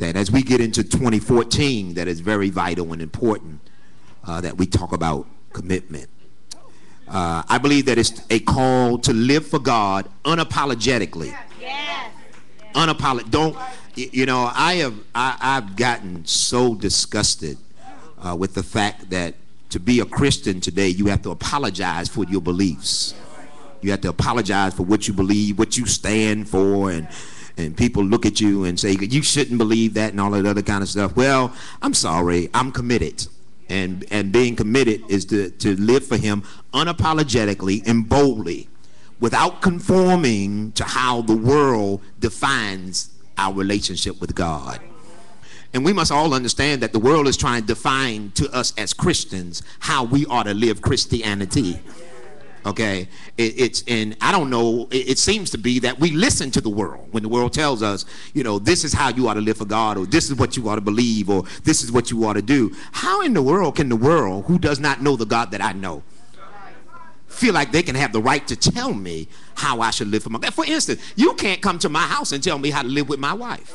that as we get into 2014, that is very vital and important uh, that we talk about commitment. Uh, I believe that it's a call to live for God unapologetically. Yes. Unapolog- Don't you know? I have I, have gotten so disgusted uh, with the fact that to be a Christian today, you have to apologize for your beliefs. You have to apologize for what you believe, what you stand for, and and people look at you and say you shouldn't believe that and all that other kind of stuff. Well, I'm sorry, I'm committed. And and being committed is to, to live for him unapologetically and boldly without conforming to how the world defines our relationship with God. And we must all understand that the world is trying to define to us as Christians how we ought to live Christianity. Okay, it, it's and I don't know. It, it, seems to be that we listen to the world when the world tells us, you know, this is how you ought to live for God, or this is what you ought to believe, or this is what you ought to do. How in the world can the world, who does not know the God that I know, feel like they can have the right to tell me how I should live for my God? For instance, you can't come to my house and tell me how to live with my wife,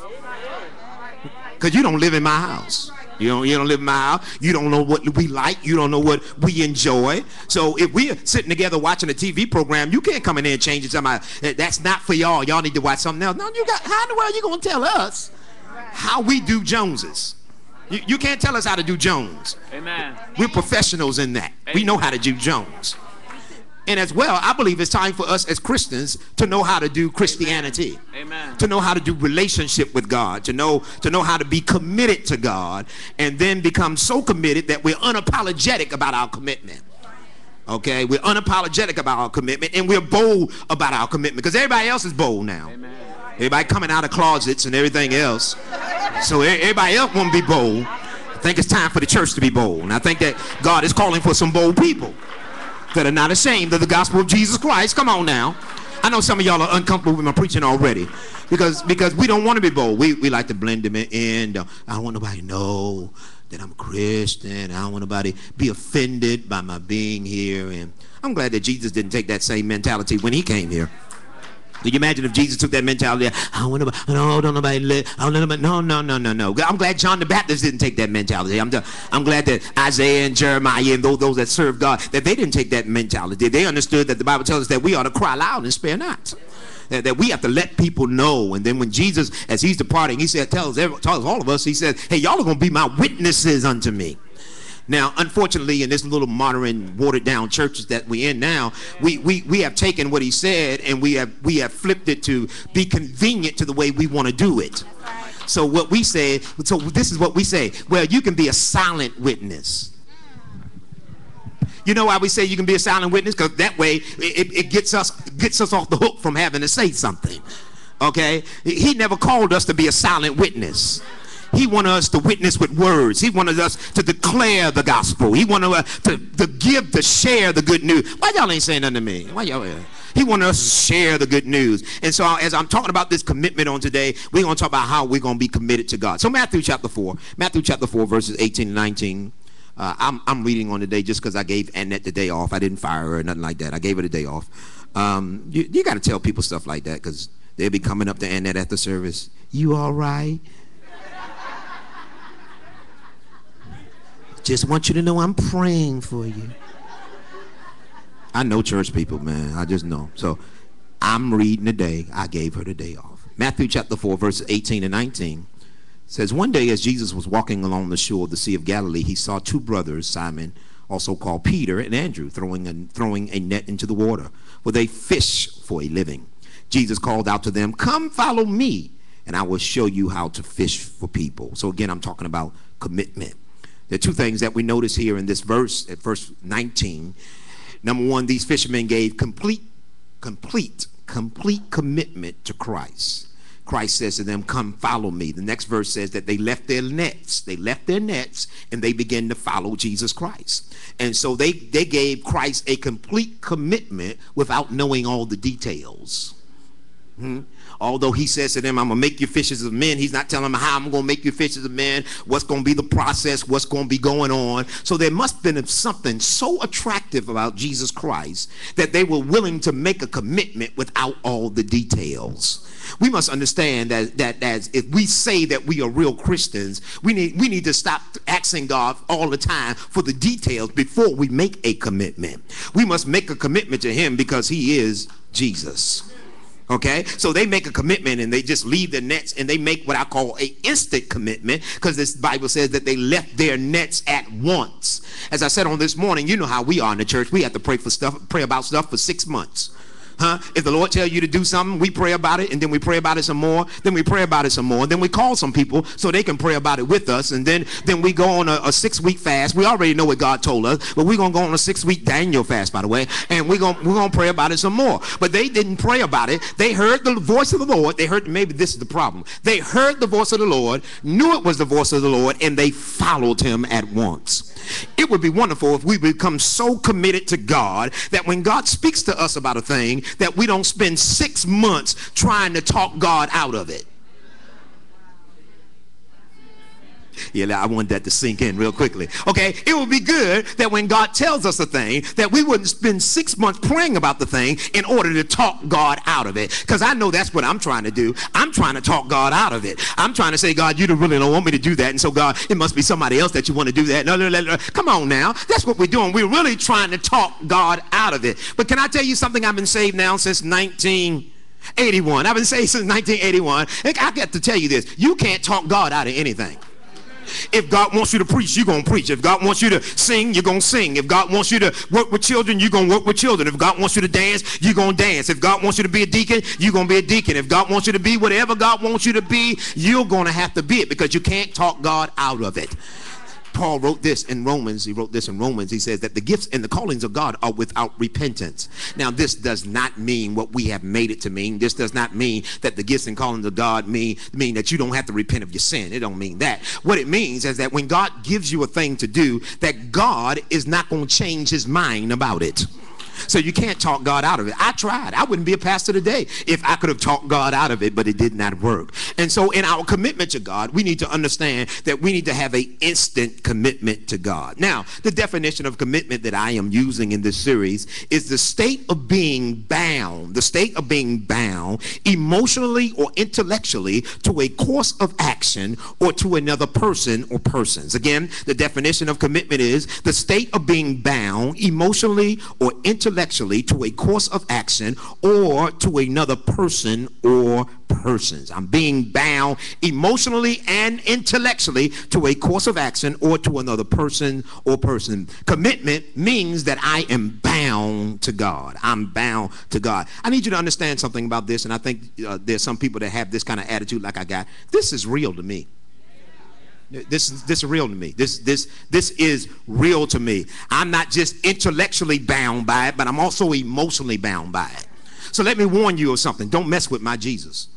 because you don't live in my house. You don't, you don't live in my house. You don't know what we like. You don't know what we enjoy. So if we're sitting together watching a TV program, you can't come in there and change it. Somebody, eh, that's not for y'all. Y'all need to watch something else. No, you got, how in the world are you going to tell us how we do Joneses? You, you can't tell us how to do Jones. Amen. We're professionals in that. Amen. We know how to do Jones. And as well, I believe it's time for us as Christians to know how to do Christianity. Amen. To know how to do relationship with God, to know to know how to be committed to God and then become so committed that we're unapologetic about our commitment. Okay? We're unapologetic about our commitment and we're bold about our commitment because everybody else is bold now. Amen. Everybody coming out of closets and everything else. So everybody else won't be bold. I think it's time for the church to be bold. And I think that God is calling for some bold people that are not ashamed of the gospel of Jesus Christ. Come on now. I know some of y'all are uncomfortable with my preaching already because because we don't want to be bold. We, we like to blend them in. I don't want nobody to know that I'm a Christian. I don't want nobody be offended by my being here. And I'm glad that Jesus didn't take that same mentality when he came here. Can you imagine if Jesus took that mentality? I want nobody, no, don't nobody live. I don't nobody, no, no, no, no, no. I'm glad John the Baptist didn't take that mentality. I'm, I'm glad that Isaiah and Jeremiah and those, those that serve God, that they didn't take that mentality. They understood that the Bible tells us that we ought to cry loud and spare not. That, that we have to let people know. And then when Jesus, as he's departing, he said, tells, tells all of us, he says, hey, y'all are going to be my witnesses unto me. Now, unfortunately, in this little modern, watered down churches that we're in now, we, we, we have taken what he said and we have we have flipped it to be convenient to the way we want to do it. So what we say, so this is what we say. Well, you can be a silent witness. You know why we say you can be a silent witness? Because that way it, it gets us gets us off the hook from having to say something. Okay? He never called us to be a silent witness. He wanted us to witness with words. He wanted us to declare the gospel. He wanted us to, to give, to share the good news. Why y'all ain't saying nothing to me? Why y'all? He wanted us to share the good news. And so as I'm talking about this commitment on today, we're going to talk about how we're going to be committed to God. So Matthew chapter 4, Matthew chapter 4, verses 18 and 19. Uh, I'm, I'm reading on today just because I gave Annette the day off. I didn't fire her or nothing like that. I gave her the day off. Um, you, you got to tell people stuff like that because they'll be coming up to Annette at the service. You all right? Just want you to know I'm praying for you. I know church people, man. I just know. So I'm reading today. I gave her the day off. Matthew chapter 4, verses 18 and 19 says, One day as Jesus was walking along the shore of the Sea of Galilee, he saw two brothers, Simon, also called Peter, and Andrew, throwing a, throwing a net into the water, for they fish for a living. Jesus called out to them, Come follow me, and I will show you how to fish for people. So again, I'm talking about commitment. There are two things that we notice here in this verse, at verse 19. Number one, these fishermen gave complete, complete, complete commitment to Christ. Christ says to them, Come follow me. The next verse says that they left their nets. They left their nets and they began to follow Jesus Christ. And so they, they gave Christ a complete commitment without knowing all the details. Hmm? Although he says to them, I'm going to make you fishers of men, he's not telling them how I'm going to make you fishers of men, what's going to be the process, what's going to be going on. So there must have been something so attractive about Jesus Christ that they were willing to make a commitment without all the details. We must understand that, that if we say that we are real Christians, we need, we need to stop asking God all the time for the details before we make a commitment. We must make a commitment to him because he is Jesus. Okay, so they make a commitment and they just leave their nets and they make what I call a instant commitment because this Bible says that they left their nets at once. As I said on this morning, you know how we are in the church. We have to pray for stuff, pray about stuff for six months. Huh? If the Lord tell you to do something, we pray about it, and then we pray about it some more. Then we pray about it some more. and Then we call some people so they can pray about it with us, and then then we go on a, a six week fast. We already know what God told us, but we're gonna go on a six week Daniel fast, by the way, and we're gonna we're gonna pray about it some more. But they didn't pray about it. They heard the voice of the Lord. They heard maybe this is the problem. They heard the voice of the Lord, knew it was the voice of the Lord, and they followed him at once. It would be wonderful if we become so committed to God that when God speaks to us about a thing, that we don't spend six months trying to talk God out of it. Yeah, I want that to sink in real quickly. Okay, it would be good that when God tells us a thing, that we wouldn't spend six months praying about the thing in order to talk God out of it. Because I know that's what I'm trying to do. I'm trying to talk God out of it. I'm trying to say, God, you really don't want me to do that. And so, God, it must be somebody else that you want to do that. No, no, no, no. Come on now. That's what we're doing. We're really trying to talk God out of it. But can I tell you something? I've been saved now since 1981. I've been saved since 1981. I got to tell you this. You can't talk God out of anything. If God wants you to preach, you're going to preach. If God wants you to sing, you're going to sing. If God wants you to work with children, you're going to work with children. If God wants you to dance, you're going to dance. If God wants you to be a deacon, you're going to be a deacon. If God wants you to be whatever God wants you to be, you're going to have to be it because you can't talk God out of it. Paul wrote this in Romans. He wrote this in Romans. He says that the gifts and the callings of God are without repentance. Now, this does not mean what we have made it to mean. This does not mean that the gifts and callings of God mean, mean that you don't have to repent of your sin. It don't mean that. What it means is that when God gives you a thing to do, that God is not going to change his mind about it. So you can't talk God out of it. I tried. I wouldn't be a pastor today if I could have talked God out of it, but it did not work. And so in our commitment to God, we need to understand that we need to have a instant commitment to God. Now, the definition of commitment that I am using in this series is the state of being bound, the state of being bound emotionally or intellectually to a course of action or to another person or persons. Again, the definition of commitment is the state of being bound emotionally or intellectually intellectually to a course of action or to another person or persons. I'm being bound emotionally and intellectually to a course of action or to another person or person. Commitment means that I am bound to God. I'm bound to God. I need you to understand something about this, and I think uh, there's some people that have this kind of attitude like I got. This is real to me. This is this is real to me. This this this is real to me. I'm not just intellectually bound by it, but I'm also emotionally bound by it. So let me warn you of something. Don't mess with my Jesus.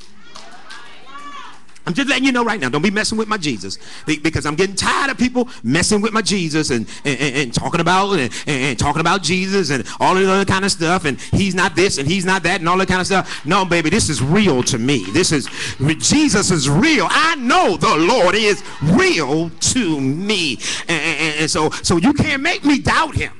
I'm just letting you know right now. Don't be messing with my Jesus because I'm getting tired of people messing with my Jesus and, and, and talking about and, and, talking about Jesus and all the other kind of stuff. And he's not this and he's not that and all that kind of stuff. No, baby, this is real to me. This is Jesus is real. I know the Lord is real to me, and, and so so you can't make me doubt him.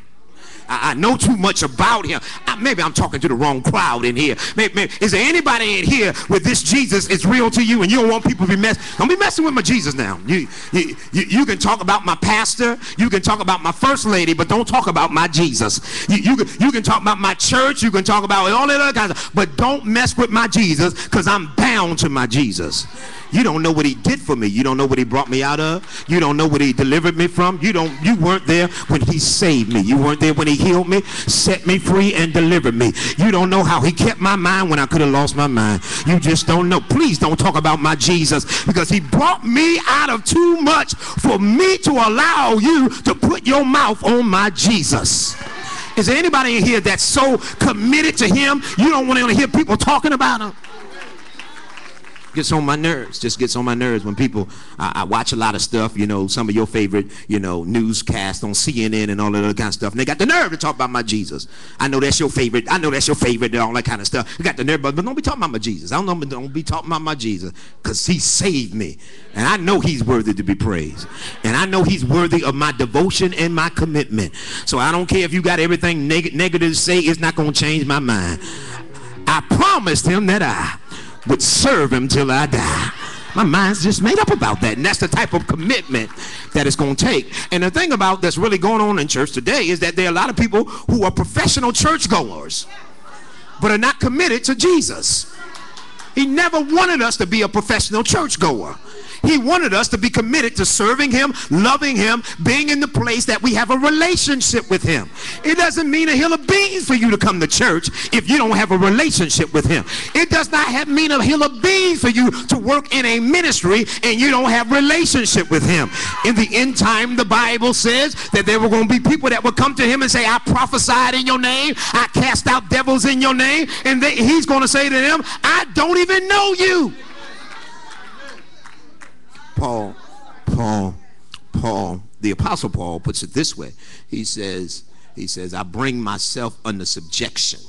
I, I know too much about him. I, maybe I'm talking to the wrong crowd in here. Maybe, maybe, is there anybody in here with this Jesus is real to you and you don't want people to be messing? Don't be messing with my Jesus now. You, you, you, you, can talk about my pastor. You can talk about my first lady, but don't talk about my Jesus. You, you, can, you can talk about my church. You can talk about all that other kinds of, but don't mess with my Jesus because I'm bound to my Jesus. You don't know what he did for me. You don't know what he brought me out of. You don't know what he delivered me from. You don't you weren't there when he saved me. You weren't there when he healed me, set me free and delivered me. You don't know how he kept my mind when I could have lost my mind. You just don't know. Please don't talk about my Jesus because he brought me out of too much for me to allow you to put your mouth on my Jesus. Is there anybody in here that's so committed to him you don't want to hear people talking about him? Gets on my nerves. Just gets on my nerves when people. I, I, watch a lot of stuff. You know, some of your favorite, you know, newscasts on CNN and all that other kind of stuff. And they got the nerve to talk about my Jesus. I know that's your favorite. I know that's your favorite and all that kind of stuff. You got the nerve, but, but don't be talking about my Jesus. I don't know. Don't be talking about my Jesus because He saved me, and I know He's worthy to be praised, and I know He's worthy of my devotion and my commitment. So I don't care if you got everything neg- negative to say. It's not going to change my mind. I promised Him that I would serve him till I die. My mind's just made up about that. And that's the type of commitment that it's going to take. And the thing about that's really going on in church today is that there are a lot of people who are professional churchgoers, but are not committed to Jesus. He never wanted us to be a professional churchgoer. He wanted us to be committed to serving him, loving him, being in the place that we have a relationship with him. It doesn't mean a hill of beans for you to come to church if you don't have a relationship with him. It does not have, mean a hill of beans for you to work in a ministry and you don't have relationship with him. In the end time, the Bible says that there were going to be people that would come to him and say, I prophesied in your name. I cast out devils in your name. And they, he's going to say to them, I don't even know you. Paul, Paul, Paul, the apostle Paul puts it this way. He says, he says, I bring myself under subjection,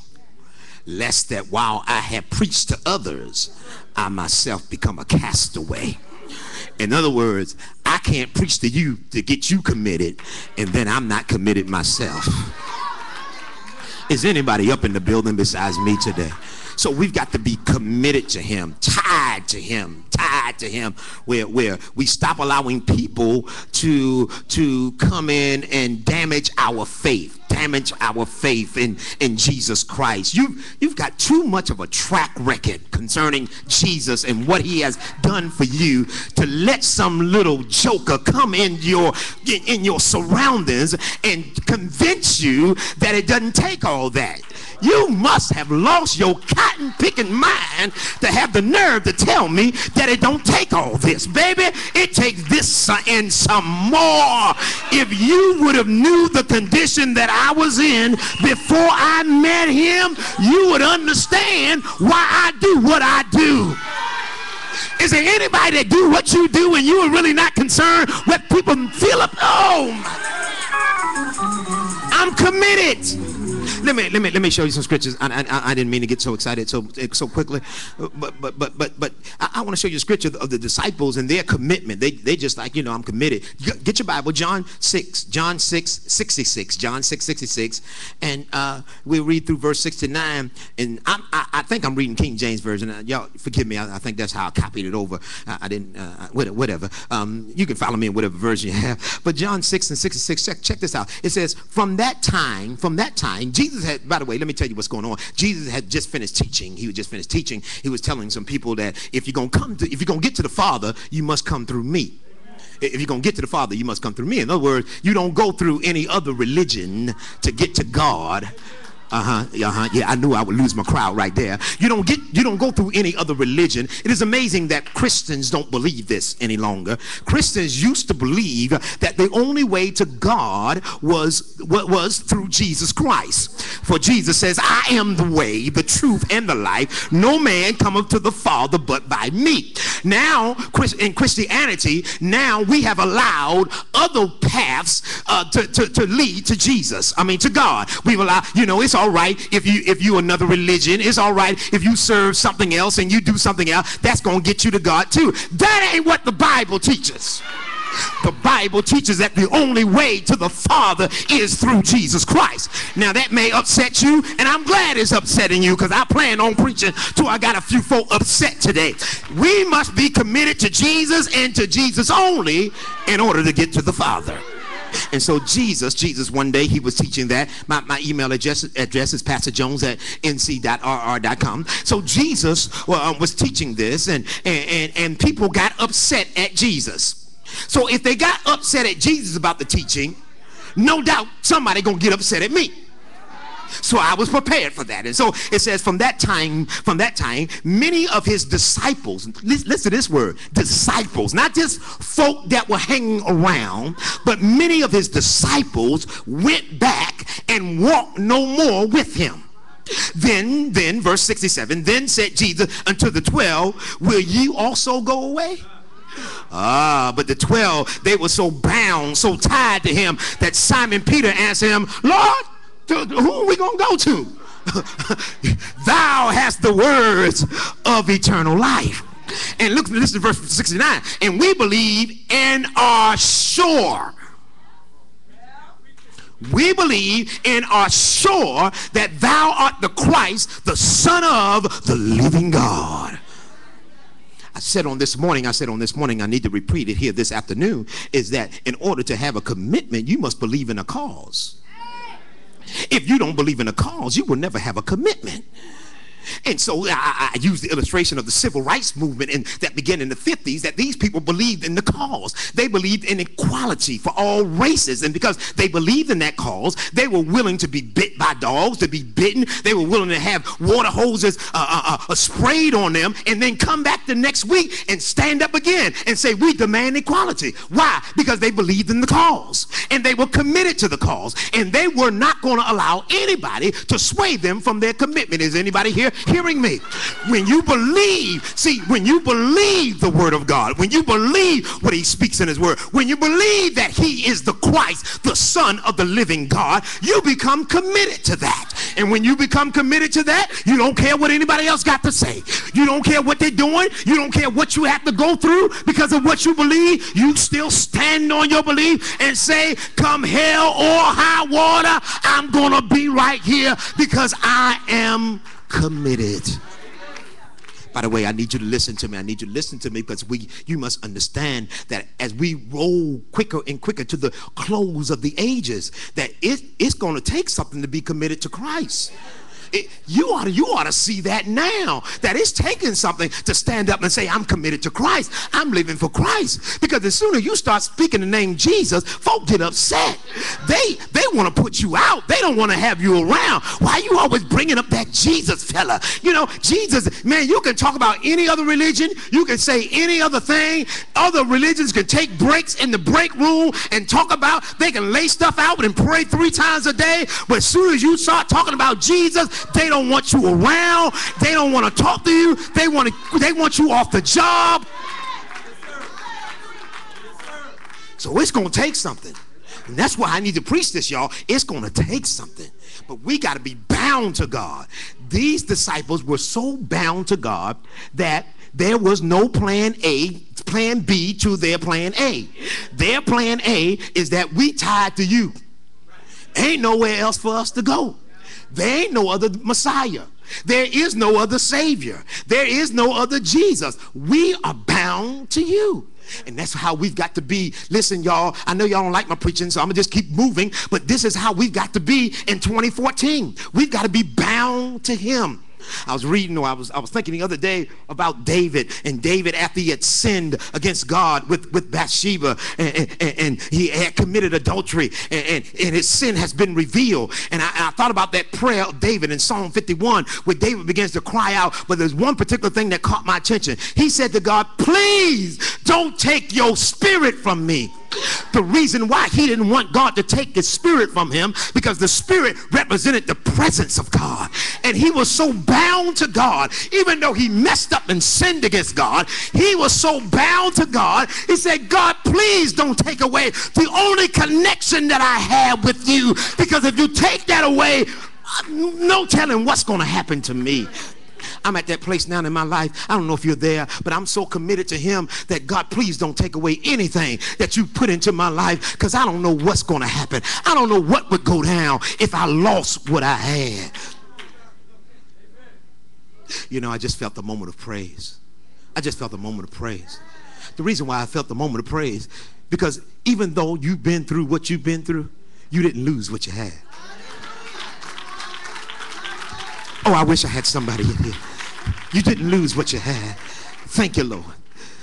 lest that while I have preached to others, I myself become a castaway. In other words, I can't preach to you to get you committed, and then I'm not committed myself. Is anybody up in the building besides me today? So we've got to be committed to him, tied to him, tied to him, where, where we stop allowing people to, to come in and damage our faith damage our faith in, in Jesus Christ. You, you've got too much of a track record concerning Jesus and what he has done for you to let some little joker come in your, in your surroundings and convince you that it doesn't take all that. You must have lost your cotton picking mind to have the nerve to tell me that it don't take all this. Baby, it takes this and some more. If you would have knew the condition that I was in before I met him, you would understand why I do what I do. Is there anybody that do what you do and you are really not concerned what people feel up? Oh, I'm committed let me let me let me show you some scriptures. I, I, I didn't mean to get so excited so so quickly, but but but but but I, I want to show you a scripture of the disciples and their commitment. They they just like you know I'm committed. Get your Bible, John six, John six sixty six, John six sixty six, and uh, we read through verse sixty nine. And I, I, I think I'm reading King James version. Uh, y'all forgive me. I, I, think that's how I copied it over. I, I didn't uh, whatever. Um, you can follow me in whatever version you have. But John six and sixty six. Check check this out. It says from that time, from that time, Jesus had, by the way, let me tell you what's going on. Jesus had just finished teaching. He was just finished teaching. He was telling some people that if you're gonna come to, if you're gonna get to the Father, you must come through me. If you're gonna get to the Father, you must come through me. In other words, you don't go through any other religion to get to God. Uh-huh. Uh-huh. Yeah, I knew I would lose my crowd right there. You don't get you don't go through any other religion. It is amazing that Christians don't believe this any longer. Christians used to believe that the only way to God was what was through Jesus Christ. For Jesus says, "I am the way, the truth, and the life. No man cometh to the Father but by me." Now, in Christianity, now we have allowed other paths uh, to, to, to lead to Jesus. I mean, to God. We've allowed, you know, it's all right if you if you another religion. It's all right if you serve something else and you do something else. That's to get you to God too. That ain't what the Bible teaches. The Bible teaches that the only way to the Father is through Jesus Christ. Now that may upset you, and I'm glad it's upsetting you because I plan on preaching till I got a few folk upset today. We must be committed to Jesus and to Jesus only in order to get to the Father. And so Jesus, Jesus, one day he was teaching that. My, my email address, address is Pastor Jones at nc.rr.com. So Jesus well, um, was teaching this, and, and, and, and people got upset at Jesus. So if they got upset at Jesus about the teaching, no doubt somebody gonna get upset at me. So I was prepared for that. And so it says from that time, from that time, many of his disciples, listen to this word, disciples, not just folk that were hanging around, but many of his disciples went back and walked no more with him. Then, then, verse 67, then said Jesus unto the twelve, Will ye also go away? Ah, but the 12, they were so bound, so tied to him that Simon Peter answered him, Lord, who are we going to go to? Thou hast the words of eternal life. And look, listen to verse 69. And we believe and are sure. We believe and are sure that thou art the Christ, the Son of the living God. I said on this morning, I said on this morning, I need to repeat it here this afternoon, is that in order to have a commitment, you must believe in a cause. If you don't believe in a cause, you will never have a commitment. And so I, I use the illustration of the civil rights movement in, that began in the 50s that these people believed in the cause. They believed in equality for all races. And because they believed in that cause, they were willing to be bit by dogs, to be bitten. They were willing to have water hoses uh, uh, uh, sprayed on them and then come back the next week and stand up again and say, We demand equality. Why? Because they believed in the cause and they were committed to the cause and they were not going to allow anybody to sway them from their commitment. Is anybody here hearing me? When you believe, see, when you believe the word of God, when you believe what he speaks in his word, when you believe that he is the Christ, the Son of the living God, you become committed to that. And when you become committed to that, you don't care what anybody else got to say. You don't care what they're doing. You don't care what you have to go through because of what you believe. You still stand on your belief and say, come hell or high water, I'm going to be right here because I am committed. By the way, I need you to listen to me. I need you to listen to me because we you must understand that as we roll quicker and quicker to the close of the ages, that it, it's going to take something to be committed to Christ. It, you ought to you ought to see that now that it's taking something to stand up and say I'm committed to Christ. I'm living for Christ because the sooner you start speaking the name Jesus, folk get upset. They they want to put you out. They don't want to have you around. Why you always bringing up that Jesus fella? You know Jesus, man. You can talk about any other religion. You can say any other thing. Other religions can take breaks in the break room and talk about. They can lay stuff out and pray three times a day. But as soon as you start talking about Jesus, they don't want you around. They don't want to talk to you. They want to, they want you off the job. So it's going to take something. And that's why I need to preach this, y'all. It's going to take something. But we got to be bound to God. These disciples were so bound to God that there was no plan A, plan B to their plan A. Their plan A is that we tied to you. Ain't nowhere else for us to go. There ain't no other Messiah. There is no other Savior. There is no other Jesus. We are bound to you. And that's how we've got to be. Listen, y'all, I know y'all don't like my preaching, so I'm going to just keep moving. But this is how we've got to be in 2014. We've got to be bound to Him. I was reading, or I was, I was thinking the other day about David, and David, after he had sinned against God with, with Bathsheba, and, and, and he had committed adultery, and, and, and his sin has been revealed. And I, and I, thought about that prayer of David in Psalm 51, where David begins to cry out, but there's one particular thing that caught my attention. He said to God, Please don't take your spirit from me. The reason why he didn't want God to take his spirit from him because the spirit represented the presence of God. And he was so bound to God, even though he messed up and sinned against God, he was so bound to God. He said, God, please don't take away the only connection that I have with you because if you take that away, uh, no telling what's going to happen to me. I'm at that place now in my life. I don't know if you're there, but I'm so committed to Him that God, please don't take away anything that you put into my life because I don't know what's going to happen. I don't know what would go down if I lost what I had. You know, I just felt the moment of praise. I just felt the moment of praise. The reason why I felt the moment of praise, because even though you've been through what you've been through, you didn't lose what you had. Oh, I wish I had somebody in here. You didn't lose what you had. Thank you, Lord.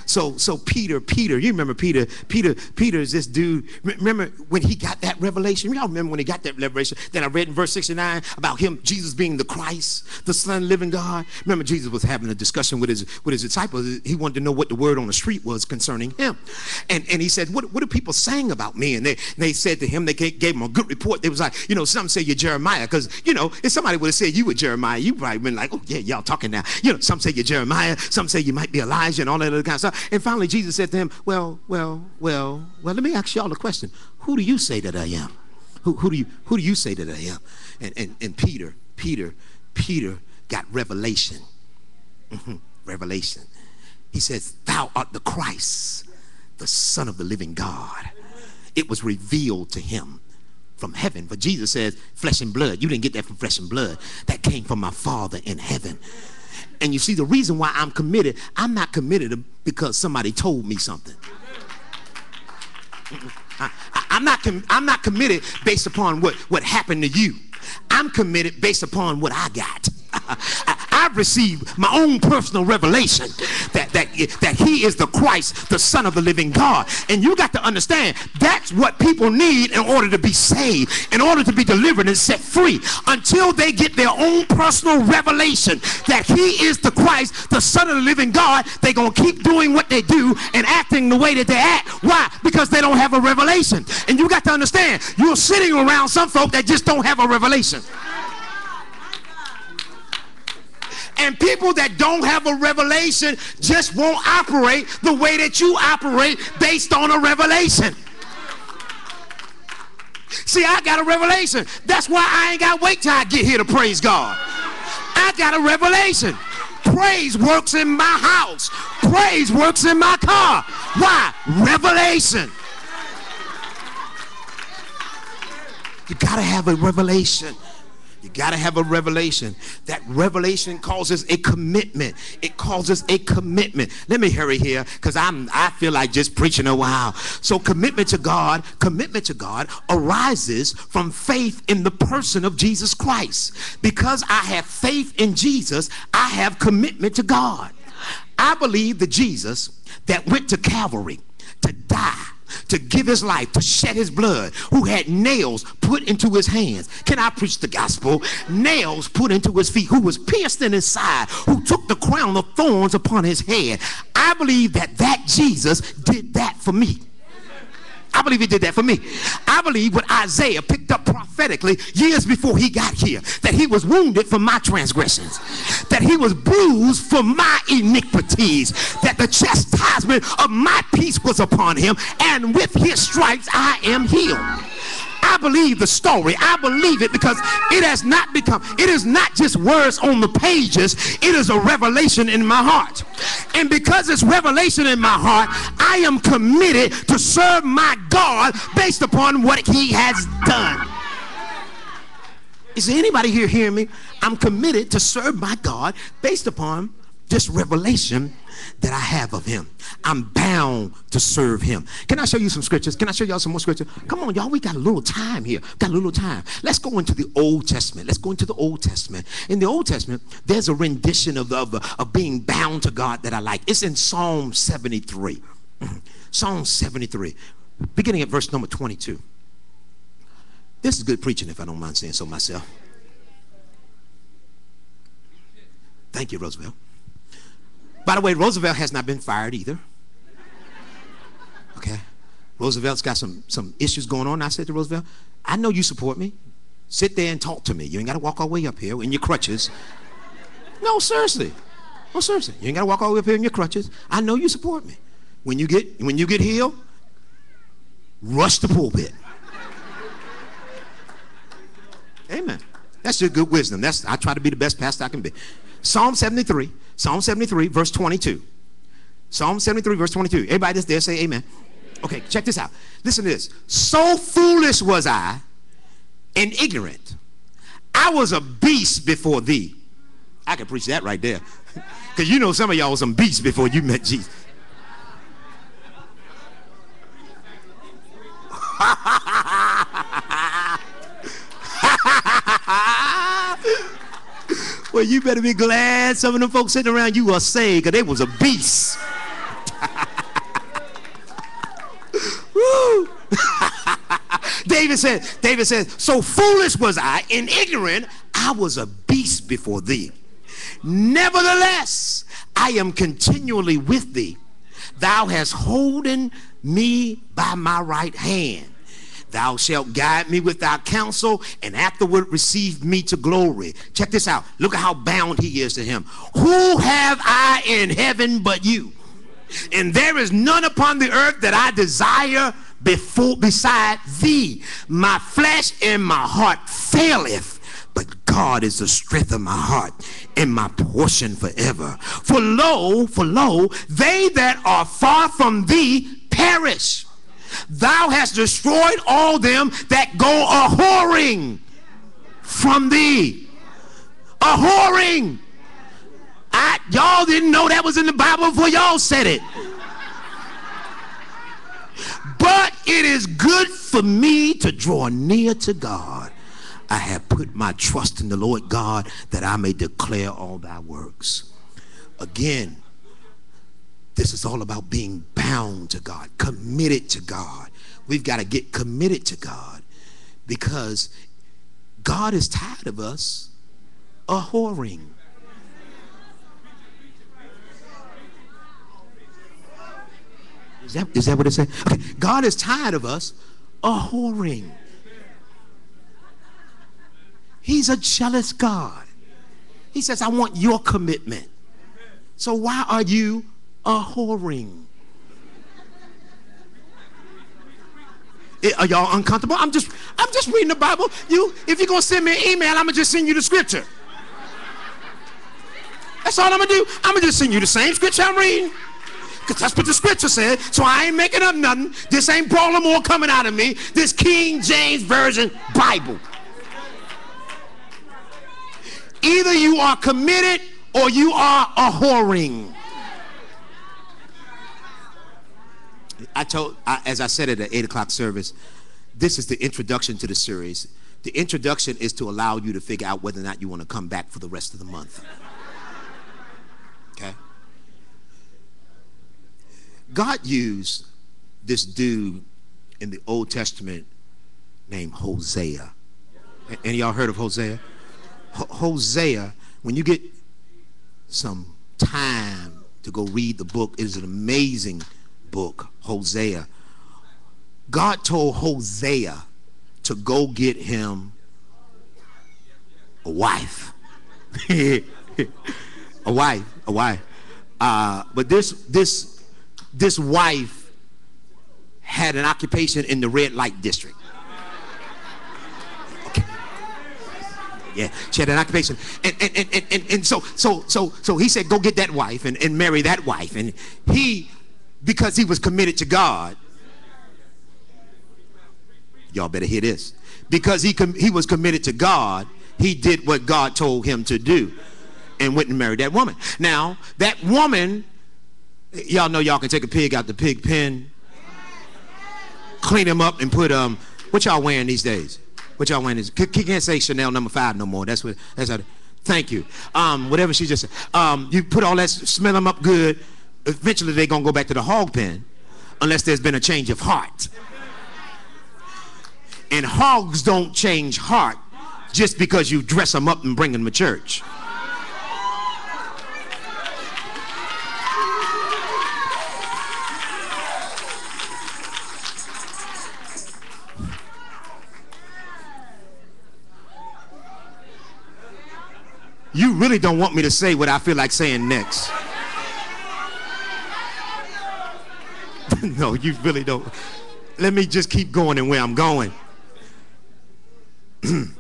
So so Peter, Peter, you remember Peter? Peter, Peter is this dude. Remember when he got that revelation? Y'all remember when he got that revelation that I read in verse 69 about him, Jesus being the Christ, the Son living God? Remember, Jesus was having a discussion with his with his disciples. He wanted to know what the word on the street was concerning him. And and he said, What, what are people saying about me? And they they said to him, they gave, him a good report. They was like, you know, some say you're Jeremiah, because you know, if somebody would have said you were Jeremiah, you probably been like, oh yeah, y'all talking now. You know, some say you're Jeremiah, some say you might be Elijah and all that other kind of stuff. And finally, Jesus said to him, Well, well, well, well, let me ask y'all a question. Who do you say that I am? Who, who, do you who do you say that I am? And, and, and Peter, Peter, Peter got revelation. Mm-hmm. revelation. He says, Thou art the Christ, the Son of the living God. It was revealed to him from heaven. But Jesus says, flesh and blood. You didn't get that from flesh and blood. That came from my Father in heaven. And you see, the reason why I'm committed, I'm not committed because somebody told me something. I, am not I'm not committed based upon what, what happened to you. I'm committed based upon what I got. I've received my own personal revelation that, that, that he is the Christ, the Son of the living God. And you got to understand that's what people need in order to be saved, in order to be delivered and set free. Until they get their own personal revelation that he is the Christ, the Son of the living God, they're going to keep doing what they do and acting the way that they act. Why? Because they don't have a revelation. And you got to understand, you're sitting around some folk that just don't have a revelation. And people that don't have a revelation just won't operate the way that you operate based on a revelation. See, I got a revelation. That's why I ain't got to wait till I get here to praise God. I got a revelation. Praise works in my house. Praise works in my car. Why? Revelation. You got to have a revelation. You got to have a revelation. That revelation causes a commitment. It causes a commitment. Let me hurry here because I'm I feel like just preaching a while. So commitment to God, commitment to God arises from faith in the person of Jesus Christ. Because I have faith in Jesus, I have commitment to God. I believe that Jesus that went to Calvary to die to give his life, to shed his blood, who had nails put into his hands. Can I preach the gospel? Nails put into his feet, who was pierced in his side, who took the crown of thorns upon his head. I believe that that Jesus did that for me. I believe he did that for me. I believe what Isaiah picked up prophetically years before he got here that he was wounded for my transgressions, that he was bruised for my iniquities, that the chastisement of my peace was upon him, and with his stripes I am healed. I believe the story. I believe it because it has not become, it is not just words on the pages, it is a revelation in my heart. And because it's revelation in my heart, I am committed to serve my God based upon what he has done. Is anybody here hearing me? I'm committed to serve my God based upon this revelation that I have of him. I'm bound to serve him. Can I show you some scriptures? Can I show y'all some more scriptures? Come on, y'all. We got a little time here. Got a little time. Let's go into the Old Testament. Let's go into the Old Testament. In the Old Testament, there's a rendition of, of, of being bound to God that I like. It's in Psalm 73. Psalm 73, beginning at verse number 22. This is good preaching, if I don't mind saying so myself. Thank you, Roosevelt. By the way, Roosevelt has not been fired either. Okay? Roosevelt's got some, some issues going on. I said to Roosevelt, I know you support me. Sit there and talk to me. You ain't got to walk all the way up here in your crutches. No, seriously. No, seriously. You ain't got to walk all the way up here in your crutches. I know you support me. When you get, when you get healed, rush the pulpit. Amen. That's just good wisdom. That's I try to be the best pastor I can be. Psalm 73, Psalm 73, verse 22. Psalm 73, verse 22. Everybody that's there say amen. Okay, check this out. Listen to this. So foolish was I and ignorant. I was a beast before thee. I can preach that right there. Because you know some of y'all was some beasts before you met Jesus. Well, you better be glad some of them folks sitting around you are saved because they was a beast. Woo. David said, David said, so foolish was I and ignorant, I was a beast before thee. Nevertheless, I am continually with thee. Thou hast holden me by my right hand. Thou shalt guide me with thy counsel, and afterward receive me to glory. Check this out. Look at how bound he is to him. Who have I in heaven but you? And there is none upon the earth that I desire before beside thee. My flesh and my heart faileth. But God is the strength of my heart and my portion forever. For lo, for lo, they that are far from thee perish. Thou hast destroyed all them that go a whoring from thee. A whoring. I, y'all didn't know that was in the Bible before y'all said it. But it is good for me to draw near to God. I have put my trust in the Lord God that I may declare all thy works. Again, this is all about being bound to God, committed to God. We've got to get committed to God because God is tired of us a whoring. Is that, is that what it says? Okay. God is tired of us a whoring. He's a jealous God. He says, I want your commitment. So why are you a whoring? Eh, are y'all uncomfortable? I'm just I'm just reading the Bible. You if you're gonna send me an email, I'm gonna just send you the scripture. That's all I'm gonna do. I'm gonna just send you the same scripture I'm reading. Because that's what the scripture said. So I ain't making up nothing. This ain't Baltimore coming out of me. This King James Version Bible. Either you are committed or you are a whoring. I told, I, as I said at the 8 o'clock service, this is the introduction to the series. The introduction is to allow you to figure out whether or not you want to come back for the rest of the month. Okay? God used this dude in the Old Testament named Hosea. Any y'all heard of Hosea? H- Hosea, when you get some time to go read the book, it is an amazing book, Hosea. God told Hosea to go get him a wife. a wife, a wife. Uh, but this this this wife had an occupation in the red light district. Yeah, she had an occupation. And, and, and, and, and so, so, so, so he said, go get that wife and, and marry that wife. And he, because he was committed to God, y'all better hear this. Because he, he was committed to God, he did what God told him to do and went and married that woman. Now, that woman Y'all know y'all can take a pig out the pig pen, clean him up, and put um. What y'all wearing these days? What y'all wearing? Is you can't say Chanel number five no more. That's what. That's how. Thank you. Um, whatever she just said. Um, you put all that, smell them up good. Eventually, they're gonna go back to the hog pen, unless there's been a change of heart. And hogs don't change heart just because you dress them up and bring them to church. You really don't want me to say what I feel like saying next. no, you really don't. Let me just keep going and where I'm going.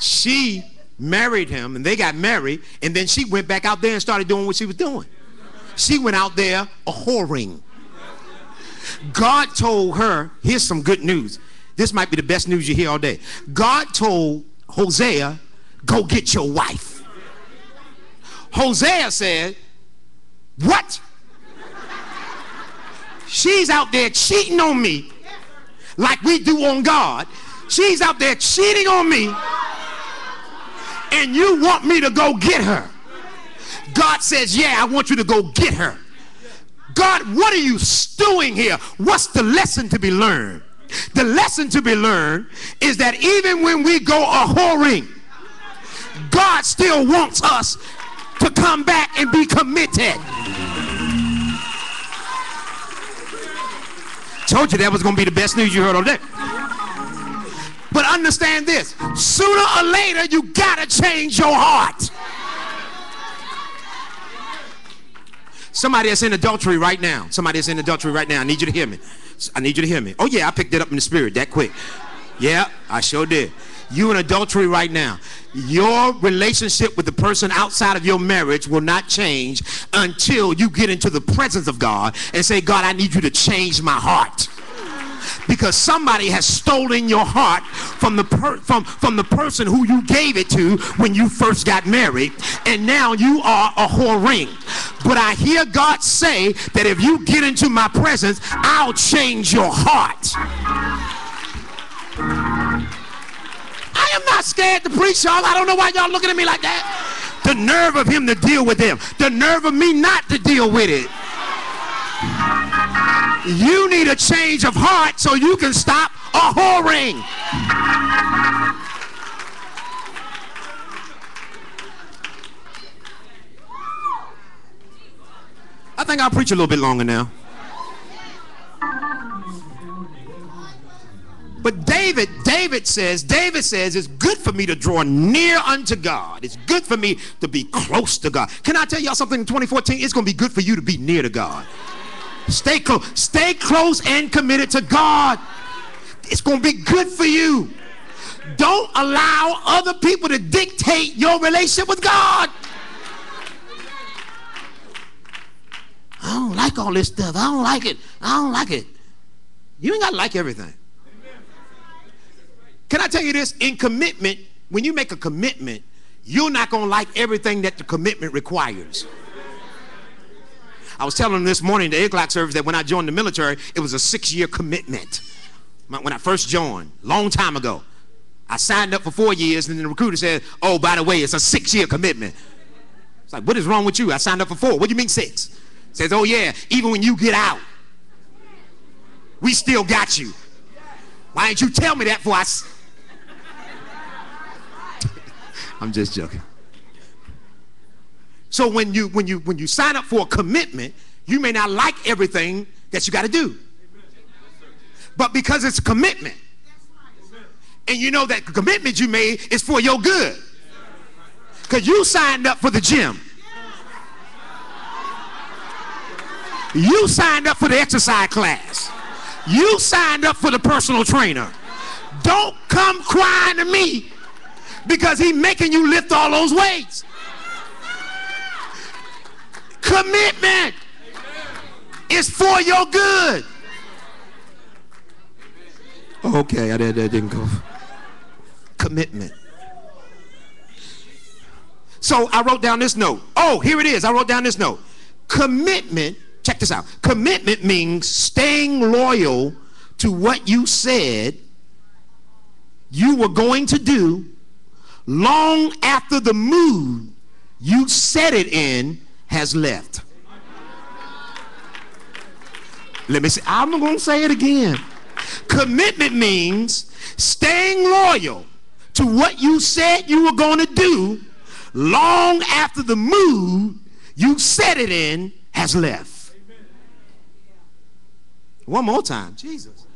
she married him and they got married, and then she went back out there and started doing what she was doing. She went out there a whoring. God told her, here's some good news. This might be the best news you hear all day. God told Hosea Go get your wife. Hosea said, What? She's out there cheating on me like we do on God. She's out there cheating on me, and you want me to go get her. God says, Yeah, I want you to go get her. God, what are you stewing here? What's the lesson to be learned? The lesson to be learned is that even when we go a whoring, God still wants us to come back and be committed. Told you that was going to be the best news you heard all day. But understand this sooner or later, you got to change your heart. Somebody that's in adultery right now. Somebody that's in adultery right now. I need you to hear me. I need you to hear me. Oh, yeah, I picked it up in the spirit that quick. Yeah, I sure did. You in adultery right now. Your relationship with the person outside of your marriage will not change until you get into the presence of God and say, God, I need you to change my heart. Because somebody has stolen your heart from the from from the person who you gave it to when you first got married and now you are a whore ring but i hear god say that if you get into my presence i'll change your heart I am not scared to preach, y'all. I don't know why y'all looking at me like that. The nerve of him to deal with them. The nerve of me not to deal with it. You need a change of heart so you can stop a whoring. I think I'll preach a little bit longer now. But David, David says, David says, it's good for me to draw near unto God. It's good for me to be close to God. Can I tell y'all something in 2014? It's going to be good for you to be near to God. Stay close. Stay close and committed to God. It's going to be good for you. Don't allow other people to dictate your relationship with God. I don't like all this stuff. I don't like it. I don't like it. You ain't got to like everything. Can I tell you this? In commitment, when you make a commitment, you're not going to like everything that the commitment requires. I was telling them this morning, the 8 o'clock service, that when I joined the military, it was a six year commitment. When I first joined, long time ago, I signed up for four years, and then the recruiter said, Oh, by the way, it's a six year commitment. It's like, What is wrong with you? I signed up for four. What do you mean six? Says, Oh, yeah, even when you get out, we still got you. Why didn't you tell me that before I. I'm just joking. So when you when you when you sign up for a commitment, you may not like everything that you got to do. But because it's a commitment, and you know that commitment you made is for your good. Because you signed up for the gym. You signed up for the exercise class. You signed up for the personal trainer. Don't come crying to me because he's making you lift all those weights. Commitment is for your good. Okay, I that didn't go. Commitment. So I wrote down this note. Oh, here it is. I wrote down this note. Commitment, check this out. Commitment means staying loyal to what you said you were going to do long after the mood you set it in has left. Let me say, I'm going to say it again. Commitment means staying loyal to what you said you were going to do long after the mood you set it in has left. One more time, Jesus.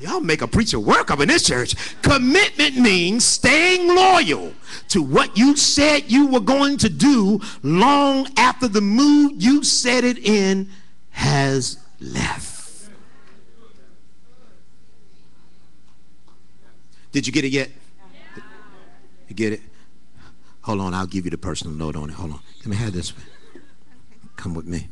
Y'all make a preacher work up in this church. Commitment means staying loyal to what you said you were going to do long after the mood you set it in has left. Did you get it yet? You get it? Hold on, I'll give you the personal note on it. Hold on. Let me have this. Come with me.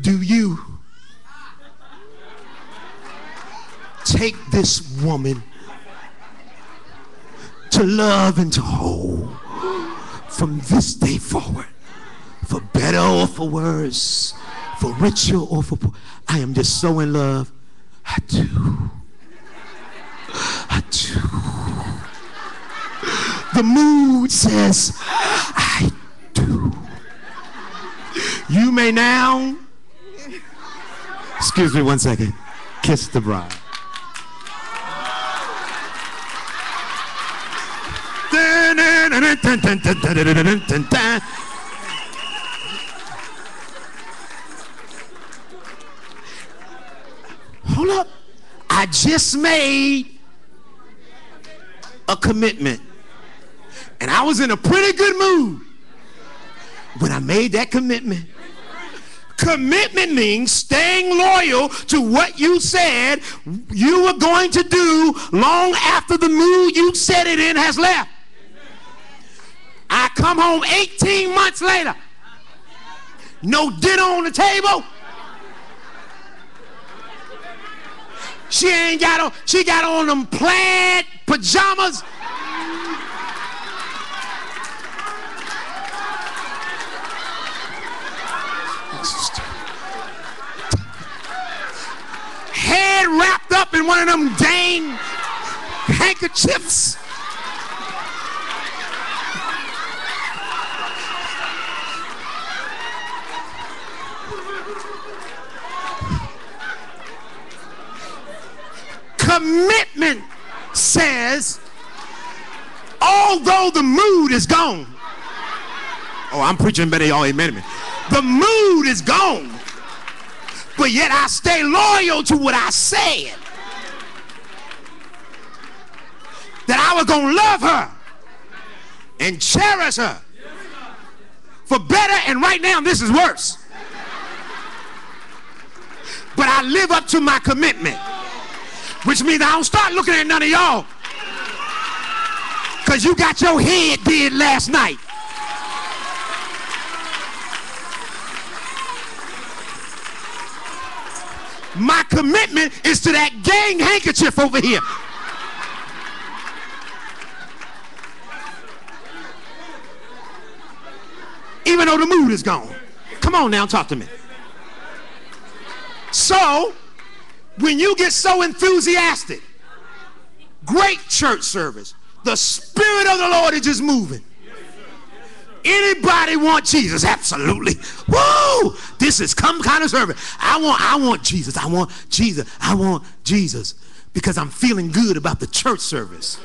Do you take this woman to love and to hold from this day forward? For better or for worse for richer or for poor i am just so in love. I do. I do. The mood says i do. You may now, excuse me one second, kiss the bride. Hold up. I just made a commitment. And I was in a pretty good mood when I made that commitment. Commitment means staying loyal to what you said you were going to do long after the mood you said it in has left. I come home 18 months later. No dinner on the table. She ain't got on, she got on them plaid pajamas. Head wrapped up in one of them dang handkerchiefs. Commitment says, although the mood is gone. Oh, I'm preaching better, y'all. Amen. me. The mood is gone. But yet I stay loyal to what I said. That I was going to love her and cherish her for better, and right now this is worse. But I live up to my commitment. Which means I don't start looking at none of y'all. Because you got your head did last night. My commitment is to that gang handkerchief over here. Even though the mood is gone. Come on now, talk to me. So, when you get so enthusiastic, great church service, the Spirit of the Lord is just moving. Anybody want Jesus? Absolutely. Woo! This is come kind of service. I want, I want Jesus. I want Jesus. I want Jesus because I'm feeling good about the church service.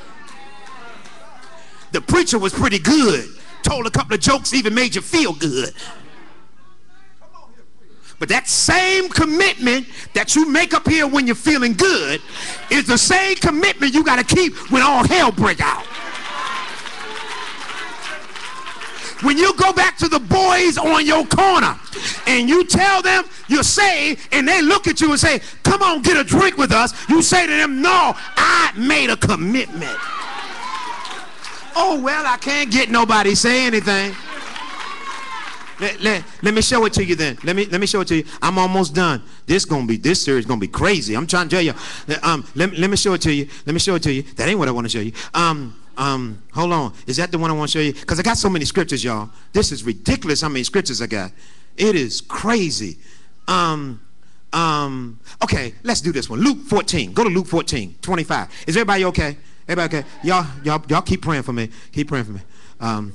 The preacher was pretty good. Told a couple of jokes, even made you feel good. But that same commitment that you make up here when you're feeling good is the same commitment you got to keep when all hell break out. When you go back to the boys on your corner and you tell them you're saved and they look at you and say, come on, get a drink with us, you say to them, no, I made a commitment. Oh, well, I can't get nobody say anything. Let, let, let me show it to you then. Let me let me show it to you. I'm almost done. This gonna be this series gonna be crazy. I'm trying to tell you. Um, let, let me show it to you. Let me show it to you. That ain't what I want to show you. Um, um, hold on. Is that the one I want to show you? Because I got so many scriptures, y'all. This is ridiculous how many scriptures I got. It is crazy. Um, um, okay, let's do this one. Luke 14. Go to Luke 14, 25. Is everybody okay? Everybody okay? Y'all, y'all, y'all keep praying for me. Keep praying for me. Um,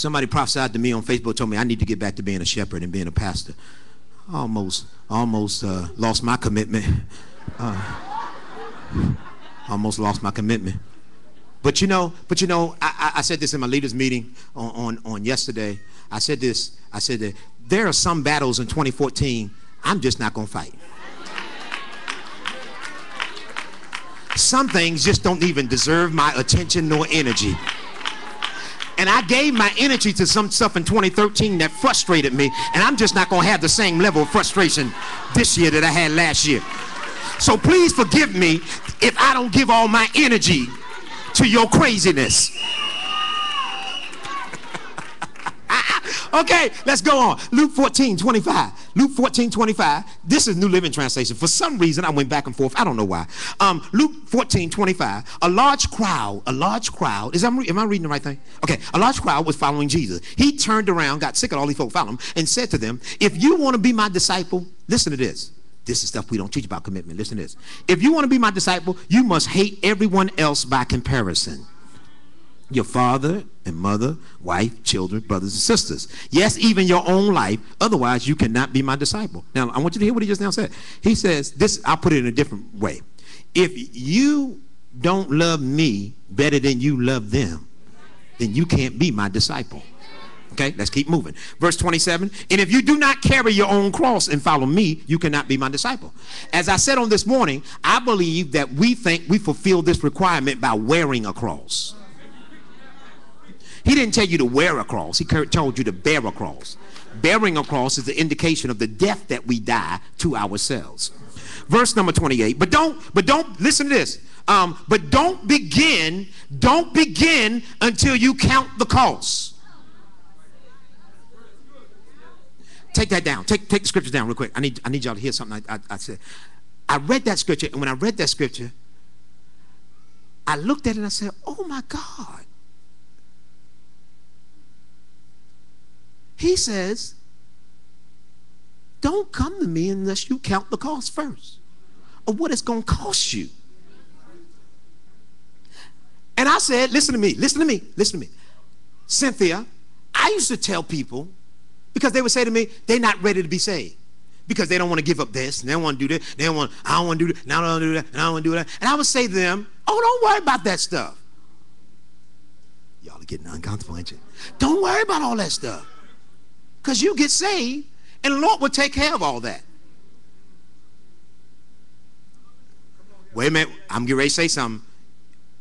Somebody prophesied to me on Facebook, told me I need to get back to being a shepherd and being a pastor. Almost, almost uh, lost my commitment. Uh, almost lost my commitment. But you know, but you know, I, I said this in my leaders meeting on, on, on yesterday. I said this. I said that there are some battles in 2014 I'm just not going to fight. Some things just don't even deserve my attention nor energy. And I gave my energy to some stuff in 2013 that frustrated me. And I'm just not going to have the same level of frustration this year that I had last year. So please forgive me if I don't give all my energy to your craziness. Okay, let's go on. Luke 14, 25. Luke 14, 25. This is New Living Translation. For some reason, I went back and forth. I don't know why. Um, Luke 14, 25. A large crowd, a large crowd. Is am I reading the right thing? Okay, a large crowd was following Jesus. He turned around, got sick of all these folk following him, and said to them, If you want to be my disciple, listen to this. This is stuff we don't teach about commitment. Listen to this. If you want to be my disciple, you must hate everyone else by comparison. Your father and mother, wife, children, brothers and sisters. Yes, even your own life. Otherwise, you cannot be my disciple. Now, I want you to hear what he just now said. He says, this, I'll put it in a different way. If you don't love me better than you love them, then you can't be my disciple. Okay, let's keep moving. Verse 27 And if you do not carry your own cross and follow me, you cannot be my disciple. As I said on this morning, I believe that we think we fulfill this requirement by wearing a cross. He didn't tell you to wear a cross, he told you to bear a cross. Bearing a cross is the indication of the death that we die to ourselves. Verse number 28. But don't, but don't, listen to this. Um, but don't begin, don't begin until you count the cost. Take that down. Take, take the scriptures down real quick. I need, I need y'all to hear something I, I, I said. I read that scripture, and when I read that scripture, I looked at it and I said, Oh my God. He says, Don't come to me unless you count the cost first of what it's going to cost you. And I said, Listen to me, listen to me, listen to me. Cynthia, I used to tell people, because they would say to me, they're not ready to be saved. Because they don't want to give up this, and they don't want to do this, they don't want, I don't want to do that, and I don't want to do that, and I don't want to do that. And I would say to them, Oh, don't worry about that stuff. Y'all are getting uncomfortable, ain't you? Don't worry about all that stuff. Because you get saved, and the Lord will take care of all that. Wait a minute, I'm getting ready to say something.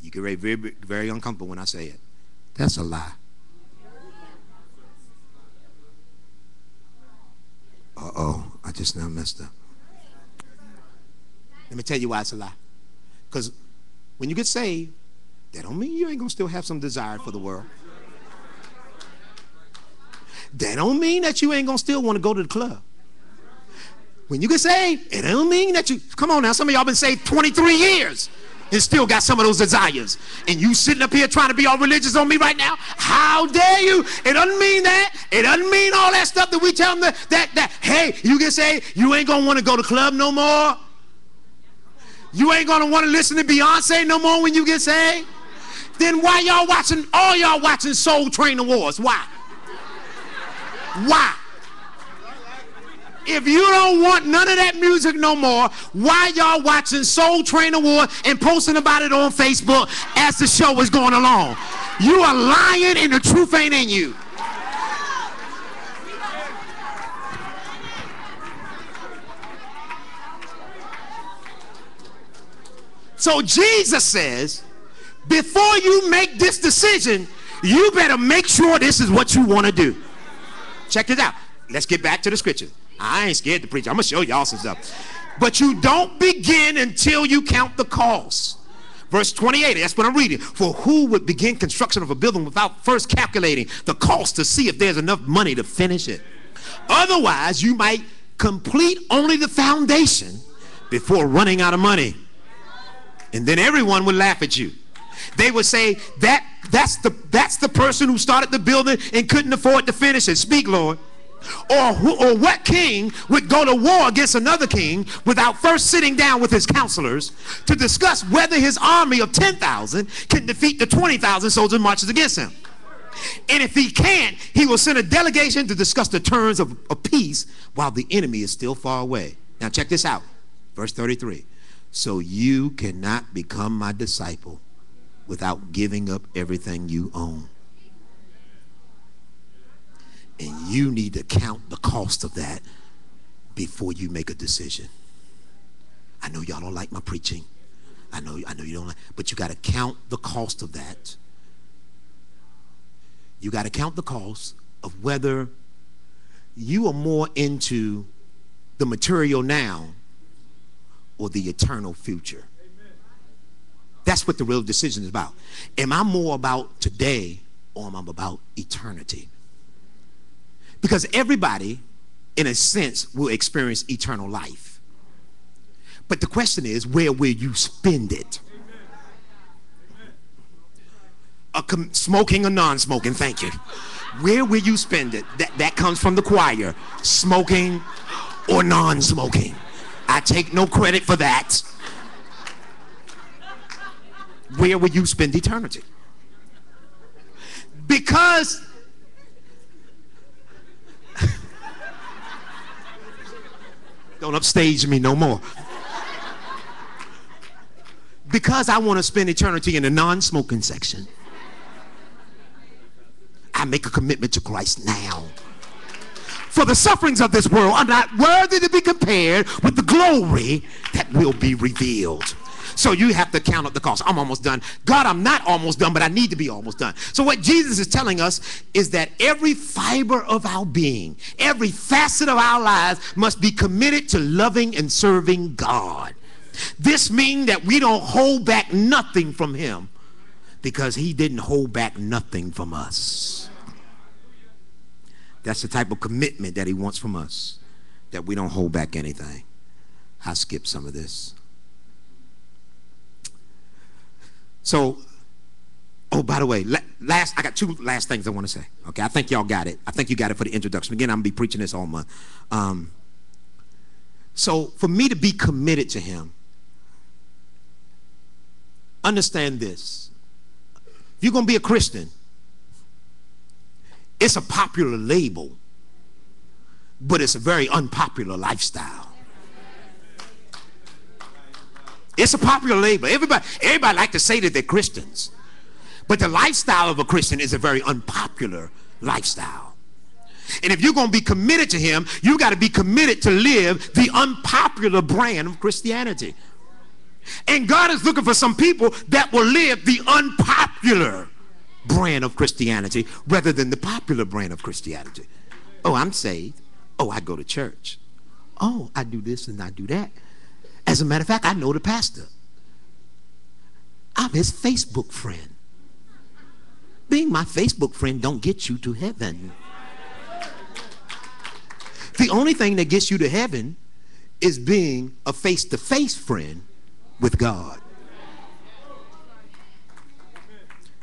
You get ready very, very uncomfortable when I say it. That's a lie. Uh oh, I just now messed up. Let me tell you why it's a lie. Because when you get saved, that don't mean you ain't gonna still have some desire for the world. That don't mean that you ain't gonna still want to go to the club. When you get saved, it don't mean that you come on now. Some of y'all been saved 23 years and still got some of those desires. And you sitting up here trying to be all religious on me right now? How dare you? It doesn't mean that. It doesn't mean all that stuff that we tell them that, that, that hey, you get saved, you ain't gonna want to go to club no more. You ain't gonna want to listen to Beyonce no more when you get saved. Then why y'all watching, all y'all watching Soul Train Awards? Why? Why? If you don't want none of that music no more, why y'all watching Soul Train Award and posting about it on Facebook as the show is going along? You are lying and the truth ain't in you. So Jesus says, before you make this decision, you better make sure this is what you want to do. Check this out. Let's get back to the scripture. I ain't scared to preach. I'm going to show y'all some stuff. But you don't begin until you count the cost. Verse 28, that's what I'm reading. For who would begin construction of a building without first calculating the cost to see if there's enough money to finish it? Otherwise, you might complete only the foundation before running out of money. And then everyone would laugh at you. They would say that that's the that's the person who started the building and couldn't afford to finish it. Speak, Lord. Or, who, or what king would go to war against another king without first sitting down with his counselors to discuss whether his army of 10,000 can defeat the 20,000 soldiers marches against him? And if he can't, he will send a delegation to discuss the terms of, of peace while the enemy is still far away. Now, check this out. Verse 33. So you cannot become my disciple without giving up everything you own. And you need to count the cost of that before you make a decision. I know y'all don't like my preaching. I know, I know you don't like, but you got to count the cost of that. You got to count the cost of whether you are more into the material now or the eternal future. That's what the real decision is about. Am I more about today or am I about eternity? Because everybody, in a sense, will experience eternal life. But the question is, where will you spend it? A com- smoking or non-smoking, thank you. Where will you spend it? That, that comes from the choir. Smoking or non-smoking. I take no credit for that where will you spend eternity? Because don't upstage me no more. Because I want to spend eternity in the non smoking section, I make a commitment to Christ now. For the sufferings of this world are not worthy to be compared with the glory that will be revealed. So you have to count up the cost. I'm almost done. God, I'm not almost done, but I need to be almost done. So what Jesus is telling us is that every fiber of our being, every facet of our lives must be committed to loving and serving God. This means that we don't hold back nothing from him because he didn't hold back nothing from us. That's the type of commitment that he wants from us, that we don't hold back anything. I skip some of this. So, oh, by the way, last I got two last things I want to say. Okay, I think y'all got it. I think you got it for the introduction. Again, I'm gonna be preaching this all month. Um, so, for me to be committed to Him, understand this: if you're gonna be a Christian, it's a popular label, but it's a very unpopular lifestyle. It's a popular label. Everybody, everybody like to say that they're Christians. But the lifestyle of a Christian is a very unpopular lifestyle. And if you're going to be committed to him, you got to be committed to live the unpopular brand of Christianity. And God is looking for some people that will live the unpopular brand of Christianity rather than the popular brand of Christianity. Oh, I'm saved. Oh, I go to church. Oh, I do this and I do that. As a matter of fact, I know the pastor. I'm his Facebook friend. Being my Facebook friend don't get you to heaven. The only thing that gets you to heaven is being a face to face friend with God.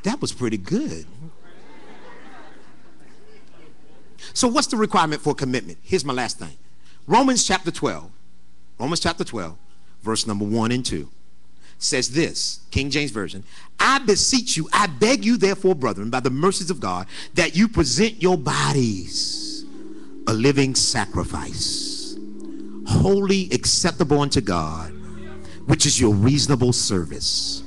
That was pretty good. So, what's the requirement for commitment? Here's my last thing Romans chapter 12. Romans chapter 12 verse number 1 and 2 says this King James Version I beseech you, I beg you, therefore, brethren, by the mercies of God, that you present your bodies a living sacrifice, holy, acceptable unto God, which is your reasonable service.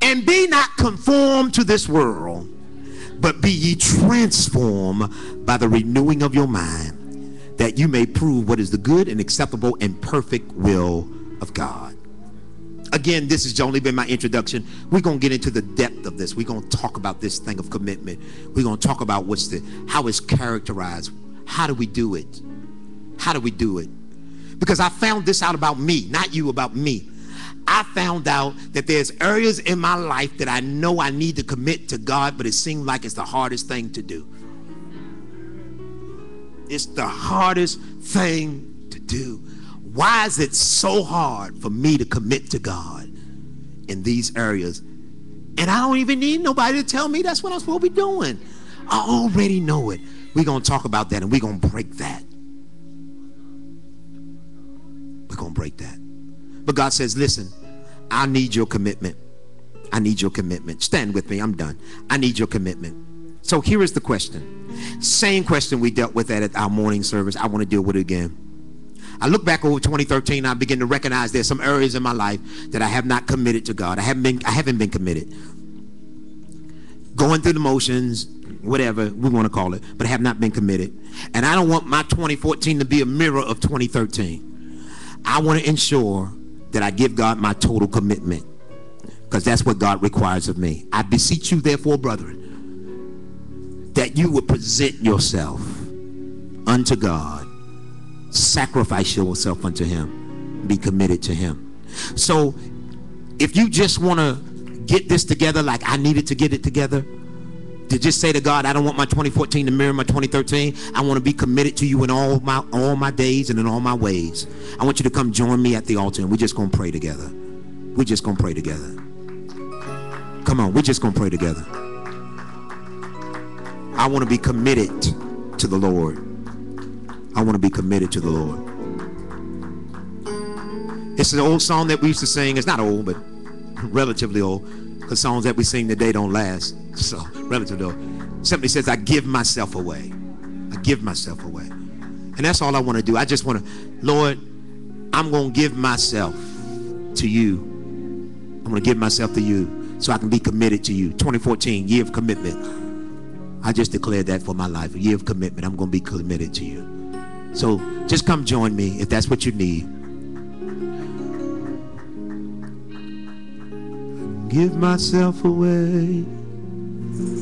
And be not conformed to this world, but be ye transformed by the renewing of your mind that you may prove what is the good and acceptable and perfect will of God. Again, this has only been my introduction. We're going to get into the depth of this. We're going to talk about this thing of commitment. We're going to talk about what's the how it's characterized. How do we do it? How do we do it? Because I found this out about me, not you, about me. I found out that there's areas in my life that I know I need to commit to God, but it seems like it's the hardest thing to do. It's the hardest thing to do. Why is it so hard for me to commit to God in these areas? And I don't even need nobody to tell me that's what I'm supposed to be doing. I already know it. We're going to talk about that and we're going to break that. We're going to break that. But God says, listen, I need your commitment. I need your commitment. Stand with me. I'm done. I need your commitment. So here is the question. Same question we dealt with at our morning service. I want to deal with it again. I look back over 2013. I begin to recognize there's some areas in my life that I have not committed to God. I haven't been. I haven't been committed. Going through the motions, whatever we want to call it, but I have not been committed. And I don't want my 2014 to be a mirror of 2013. I want to ensure that I give God my total commitment because that's what God requires of me. I beseech you, therefore, brethren that you would present yourself unto God, sacrifice yourself unto Him, be committed to Him. So, if you just want to get this together like I needed to get it together, to just say to God, I don't want my 2014 to mirror my 2013. I want to be committed to you in all my all my days and in all my ways. I want you to come join me at the altar and we're just gonna pray together. We're just gonna pray together. Come on, we're just gonna pray together. I want to be committed to the Lord. I want to be committed to the Lord. It's an old song that we used to sing. It's not old, but relatively old. Because songs that we sing today don't last. So, relatively though, simply says, I give myself away. I give myself away. And that's all I want to do. I just want to, Lord, I'm going to give myself to you. I'm going to give myself to you so I can be committed to you. 2014, year of commitment. I just declared that for my life, a year of commitment. I'm going to be committed to you. So just come join me if that's what you need. Give myself away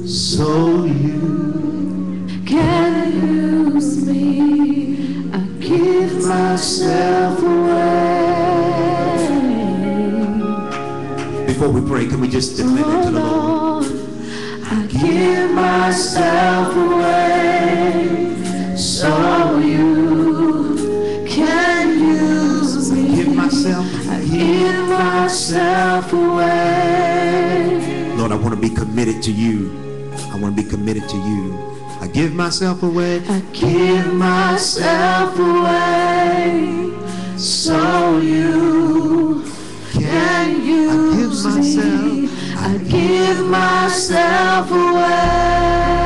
so you can use me. I give myself away. Before we pray, can we just declare that to the Lord? I give myself away so you can use me. Give myself. I give myself away. Lord, I want to be committed to you. I want to be committed to you. I give myself away. I give myself away so you can use me. I give myself away.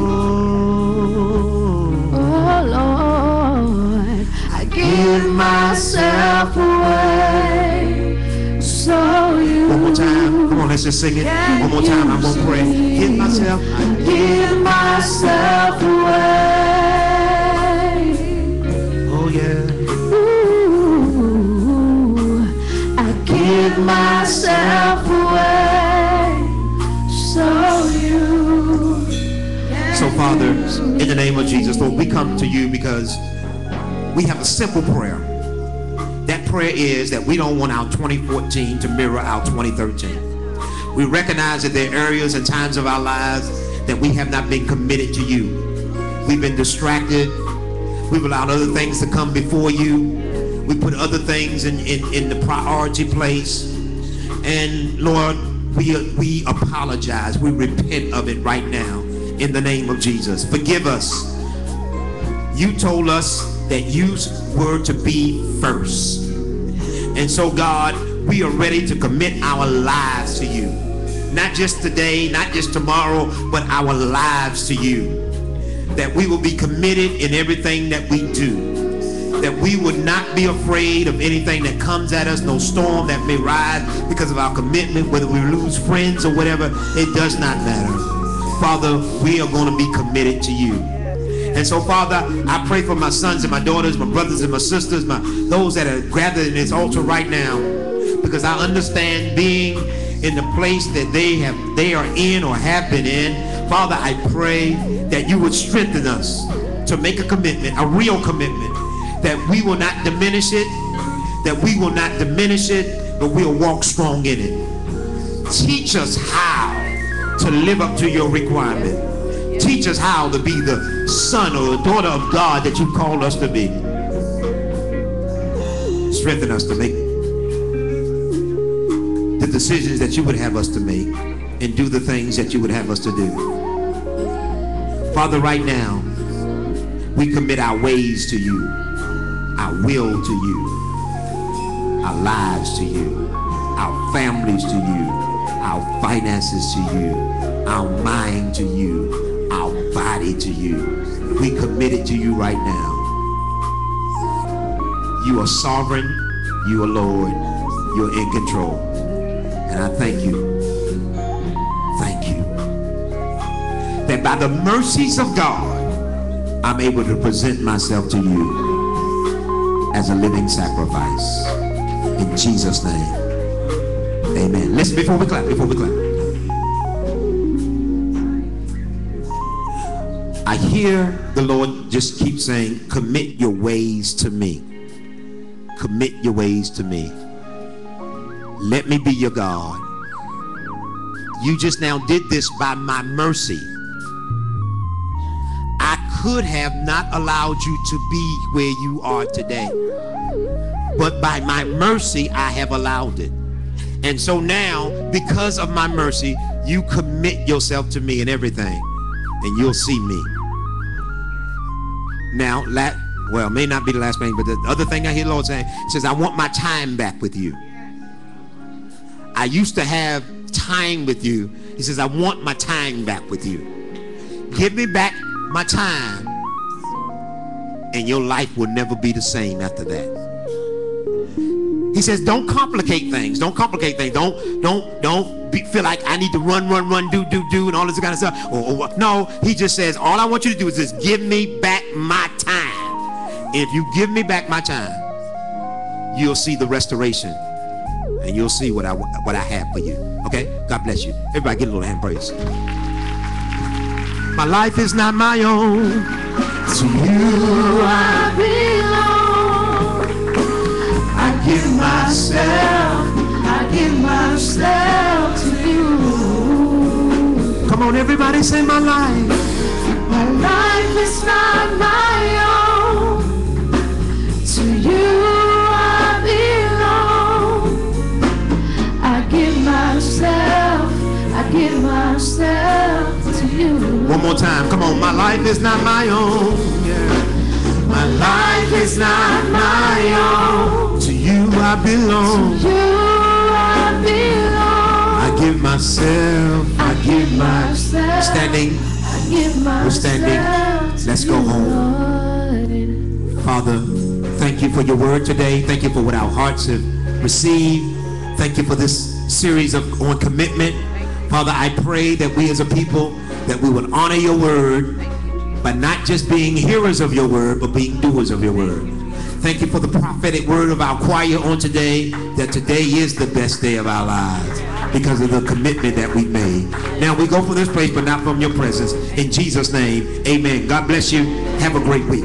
Oh, Oh Lord, I give myself away so you one more time. Come on, let's just sing it. One more time. I won't pray. Give myself. I give myself away. Father, in the name of Jesus, Lord, we come to you because we have a simple prayer. That prayer is that we don't want our 2014 to mirror our 2013. We recognize that there are areas and times of our lives that we have not been committed to you. We've been distracted. We've allowed other things to come before you. We put other things in, in, in the priority place. And Lord, we, we apologize. We repent of it right now in the name of Jesus. Forgive us. You told us that you were to be first. And so, God, we are ready to commit our lives to you. Not just today, not just tomorrow, but our lives to you. That we will be committed in everything that we do that we would not be afraid of anything that comes at us, no storm that may rise because of our commitment, whether we lose friends or whatever, it does not matter. Father, we are going to be committed to you. And so, Father, I pray for my sons and my daughters, my brothers and my sisters, my those that are gathered in this altar right now, because I understand being in the place that they have they are in or have been in. Father, I pray that you would strengthen us to make a commitment, a real commitment, that we will not diminish it, that we will not diminish it, but we'll walk strong in it. Teach us how to live up to your requirement. Teach us how to be the son or the daughter of God that you called us to be. Strengthen us to make the decisions that you would have us to make and do the things that you would have us to do. Father, right now, we commit our ways to you, our will to you, our lives to you, our families to you, our finances to you, our mind to you, our body to you. We commit it to you right now. You are sovereign, you are Lord, you're in control. And I thank you. Thank you. That by the mercies of God, I'm able to present myself to you as a living sacrifice. In Jesus' name. Amen. Listen before we clap, before we clap. I hear the Lord just keep saying, commit your ways to me. Commit your ways to me. Let me be your God. You just now did this by my mercy. I could have not allowed you to be where you are today. But by my mercy, I have allowed it. And so now, because of my mercy, you commit yourself to me in everything, and you'll see me. Now, la- well, may not be the last thing, but the other thing I hear Lord saying says, I want my time back with you. I used to have time with you. He says, I want my time back with you. Give me back my time, and your life will never be the same after that. He says, don't complicate things. Don't complicate things. Don't, don't, don't be, feel like I need to run, run, run, do, do, do, and all this kind of stuff. Or, or, no, he just says, all I want you to do is just give me back my time. If you give me back my time, you'll see the restoration, and you'll see what I what I have for you. Okay? God bless you. Everybody, get a little hand praise. My life is not my own. To you I belong. I give myself, I give myself to you. Come on, everybody, say my life. My life is not my own. To you I belong. I give myself, I give myself to you. One more time. Come on. My life is not my own. Yeah. My life is not my own. To I belong. You I belong. I give myself. I give my myself. standing. I give myself. standing. Let's go home. Lord. Father, thank you for your word today. Thank you for what our hearts have received. Thank you for this series of on commitment. Father, I pray that we as a people that we would honor your word by not just being hearers of your word, but being doers of your word. Thank you for the prophetic word of our choir on today, that today is the best day of our lives because of the commitment that we made. Now we go from this place, but not from your presence. In Jesus' name, amen. God bless you. Have a great week.